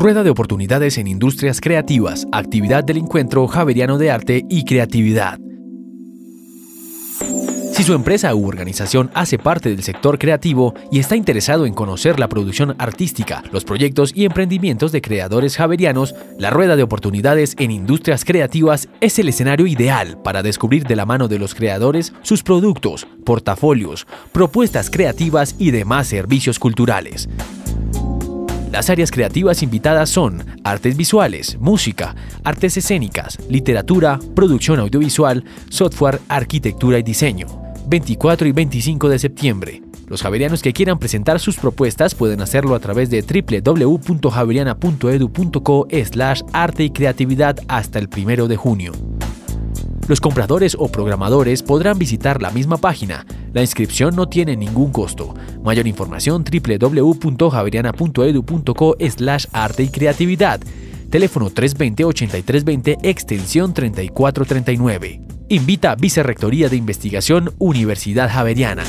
Rueda de oportunidades en industrias creativas, actividad del encuentro Javeriano de Arte y Creatividad. Si su empresa u organización hace parte del sector creativo y está interesado en conocer la producción artística, los proyectos y emprendimientos de creadores javerianos, la rueda de oportunidades en industrias creativas es el escenario ideal para descubrir de la mano de los creadores sus productos, portafolios, propuestas creativas y demás servicios culturales. Las áreas creativas invitadas son artes visuales, música, artes escénicas, literatura, producción audiovisual, software, arquitectura y diseño. 24 y 25 de septiembre. Los javerianos que quieran presentar sus propuestas pueden hacerlo a través de www.javeriana.edu.co slash arte y creatividad hasta el 1 de junio. Los compradores o programadores podrán visitar la misma página. La inscripción no tiene ningún costo. Mayor información www.javeriana.edu.co slash arte y creatividad. Teléfono 320-8320 extensión 3439. Invita Vicerrectoría de Investigación Universidad Javeriana.